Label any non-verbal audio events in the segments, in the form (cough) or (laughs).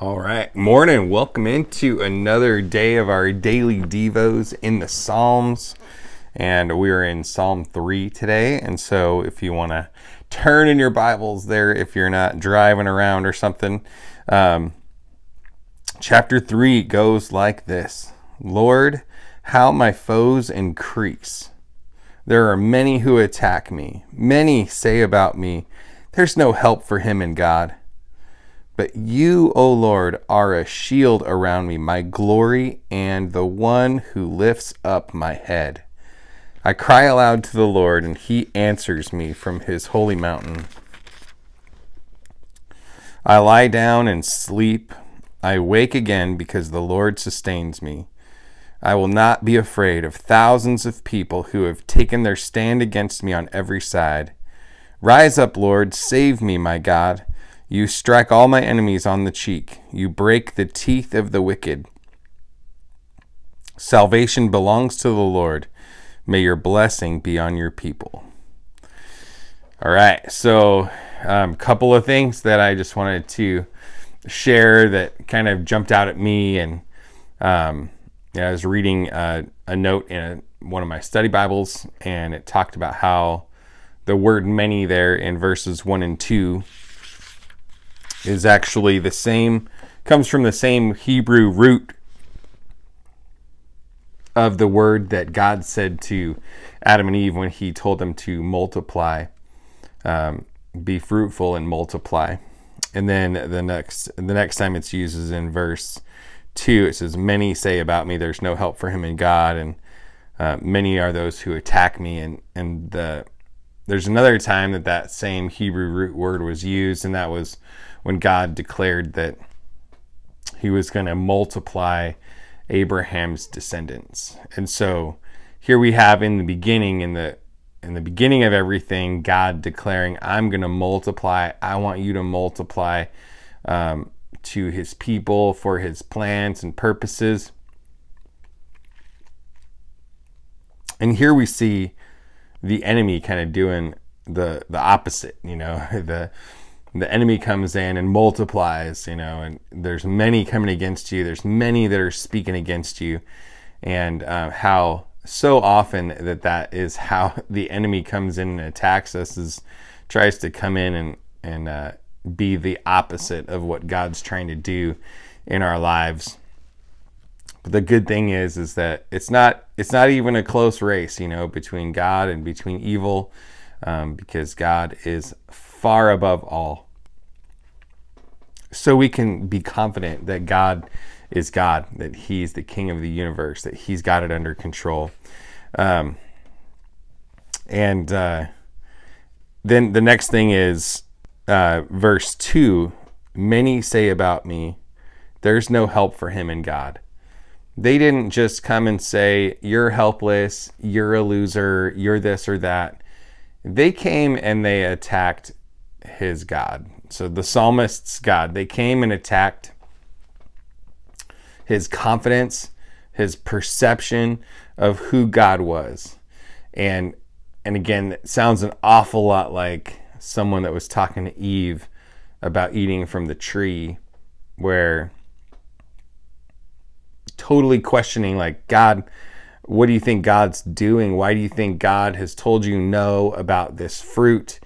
All right, morning. Welcome into another day of our daily devos in the Psalms, and we're in Psalm three today. And so, if you want to turn in your Bibles there, if you're not driving around or something, um, chapter three goes like this: Lord, how my foes increase. There are many who attack me. Many say about me, "There's no help for him in God." But you, O Lord, are a shield around me, my glory, and the one who lifts up my head. I cry aloud to the Lord, and he answers me from his holy mountain. I lie down and sleep. I wake again because the Lord sustains me. I will not be afraid of thousands of people who have taken their stand against me on every side. Rise up, Lord, save me, my God. You strike all my enemies on the cheek. You break the teeth of the wicked. Salvation belongs to the Lord. May your blessing be on your people. All right, so a um, couple of things that I just wanted to share that kind of jumped out at me, and um, I was reading uh, a note in a, one of my study Bibles, and it talked about how the word many there in verses one and two is actually the same, comes from the same Hebrew root of the word that God said to Adam and Eve when he told them to multiply, um, be fruitful and multiply. And then the next the next time it's used is in verse two. It says, "Many say about me, there's no help for him in God, and uh, many are those who attack me." And and the there's another time that that same Hebrew root word was used, and that was when God declared that he was going to multiply Abraham's descendants. And so here we have in the beginning in the in the beginning of everything God declaring I'm going to multiply. I want you to multiply um, to his people for his plans and purposes. And here we see the enemy kind of doing the the opposite, you know, (laughs) the the enemy comes in and multiplies, you know, and there's many coming against you. There's many that are speaking against you, and uh, how so often that that is how (laughs) the enemy comes in and attacks us is tries to come in and and uh, be the opposite of what God's trying to do in our lives. But the good thing is is that it's not it's not even a close race, you know, between God and between evil, um, because God is far above all. So we can be confident that God is God, that He's the King of the universe, that He's got it under control. Um, and uh, then the next thing is uh, verse 2 Many say about me, there's no help for him in God. They didn't just come and say, You're helpless, you're a loser, you're this or that. They came and they attacked his God. So the psalmist's God, they came and attacked his confidence, his perception of who God was. And and again, it sounds an awful lot like someone that was talking to Eve about eating from the tree where totally questioning like God what do you think God's doing? Why do you think God has told you no about this fruit?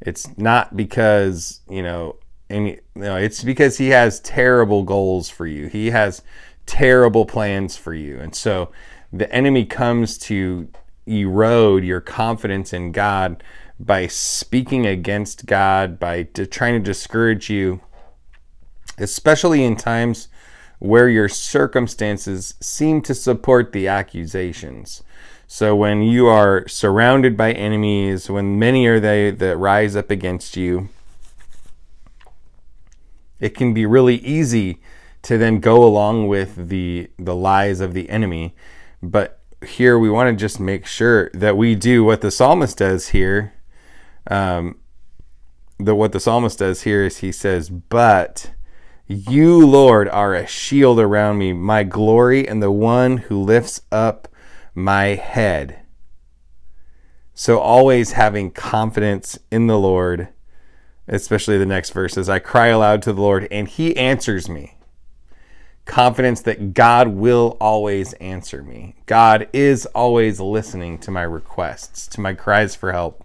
It's not because, you know, any, you know, it's because he has terrible goals for you. He has terrible plans for you. And so the enemy comes to erode your confidence in God by speaking against God, by trying to discourage you, especially in times where your circumstances seem to support the accusations. So when you are surrounded by enemies, when many are they that rise up against you, it can be really easy to then go along with the the lies of the enemy. But here we want to just make sure that we do what the psalmist does here. Um, the what the psalmist does here is he says, "But you, Lord, are a shield around me, my glory, and the one who lifts up my head. So, always having confidence in the Lord, especially the next verses. I cry aloud to the Lord, and He answers me. Confidence that God will always answer me. God is always listening to my requests, to my cries for help.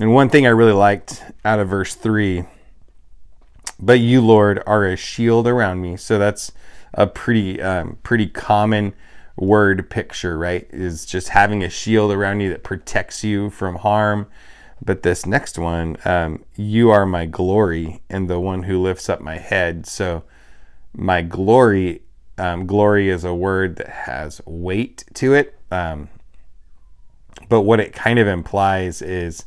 And one thing I really liked out of verse 3 but you, Lord, are a shield around me. So that's a pretty, um, pretty common word picture, right? Is just having a shield around you that protects you from harm. But this next one, um, you are my glory and the one who lifts up my head. So my glory, um, glory is a word that has weight to it. Um, but what it kind of implies is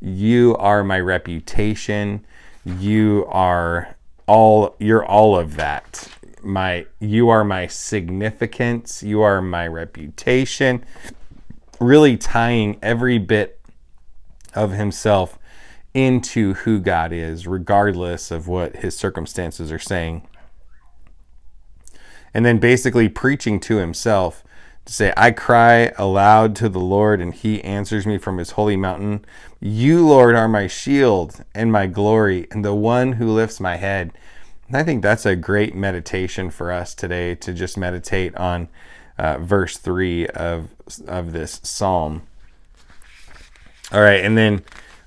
you are my reputation. You are all, you're all of that. My, you are my significance. You are my reputation. Really tying every bit of himself into who God is, regardless of what his circumstances are saying. And then basically preaching to himself to say, I cry aloud to the Lord, and he answers me from his holy mountain. You, Lord, are my shield and my glory, and the one who lifts my head. And I think that's a great meditation for us today to just meditate on uh, verse 3 of, of this psalm. All right, and then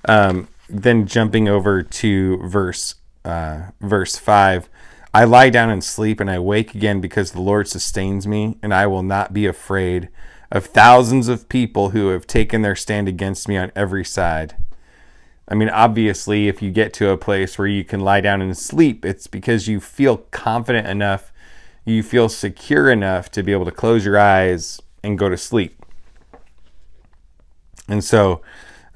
um, then jumping over to verse uh, verse 5 I lie down and sleep, and I wake again because the Lord sustains me, and I will not be afraid of thousands of people who have taken their stand against me on every side. I mean, obviously, if you get to a place where you can lie down and sleep, it's because you feel confident enough, you feel secure enough to be able to close your eyes and go to sleep. And so,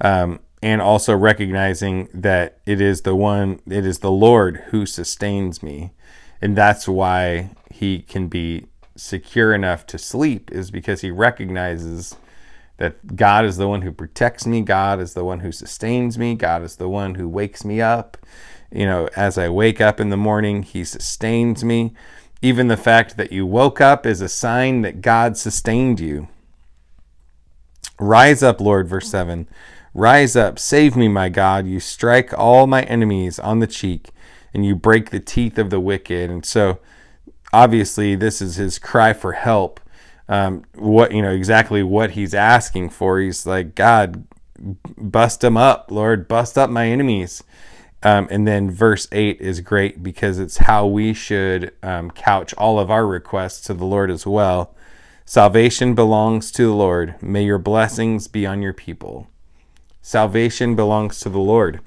um, and also recognizing that it is the one, it is the Lord who sustains me and that's why he can be secure enough to sleep is because he recognizes that God is the one who protects me, God is the one who sustains me, God is the one who wakes me up. You know, as I wake up in the morning, he sustains me. Even the fact that you woke up is a sign that God sustained you. Rise up, Lord, verse 7. Rise up, save me, my God. You strike all my enemies on the cheek and you break the teeth of the wicked. And so, obviously, this is his cry for help. Um, what you know exactly what he's asking for. He's like, God, bust them up, Lord, bust up my enemies. Um, and then verse 8 is great because it's how we should um, couch all of our requests to the Lord as well. Salvation belongs to the Lord. May your blessings be on your people. Salvation belongs to the Lord.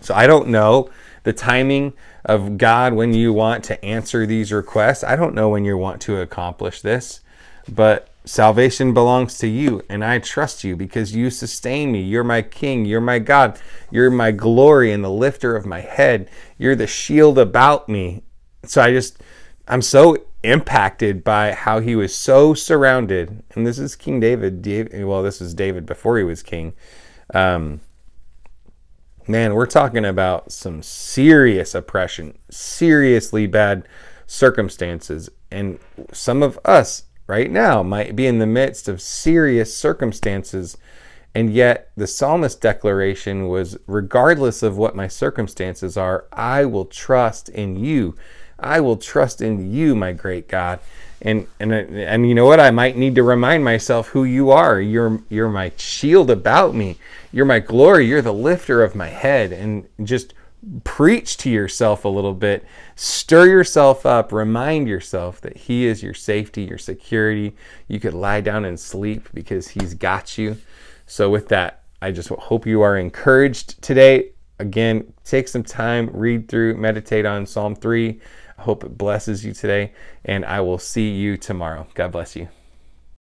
So I don't know the timing of God when you want to answer these requests. I don't know when you want to accomplish this, but salvation belongs to you, and I trust you because you sustain me. You're my King. You're my God. You're my glory and the lifter of my head. You're the shield about me. So I just, I'm so impacted by how he was so surrounded. And this is King David. Well, this is David before he was king. Um, man, we're talking about some serious oppression, seriously bad circumstances. And some of us right now might be in the midst of serious circumstances. And yet, the psalmist declaration was regardless of what my circumstances are, I will trust in you. I will trust in you, my great God. And, and and you know what? I might need to remind myself who you are. You're you're my shield about me. You're my glory. You're the lifter of my head. And just preach to yourself a little bit. Stir yourself up. Remind yourself that He is your safety, your security. You could lie down and sleep because He's got you. So, with that, I just hope you are encouraged today. Again, take some time, read through, meditate on Psalm 3. I hope it blesses you today, and I will see you tomorrow. God bless you.